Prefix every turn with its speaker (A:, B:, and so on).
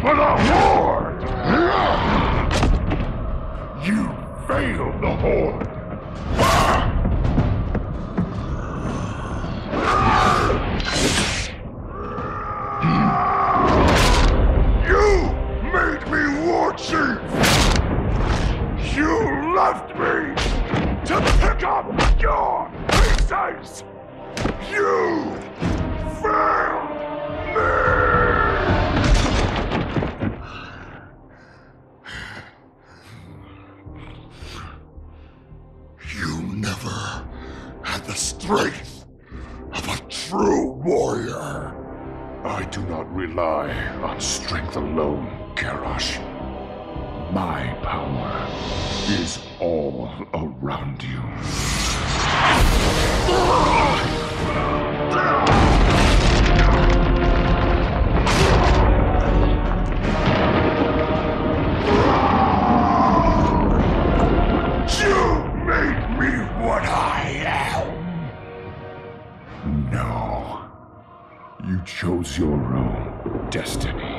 A: for the Horde! You failed the Horde! You made me war chief! You left me to pick up your pieces! You the strength of a true warrior. I do not rely on strength alone, Garrosh. My power is all around you. You made me what I am! No. You chose your own destiny.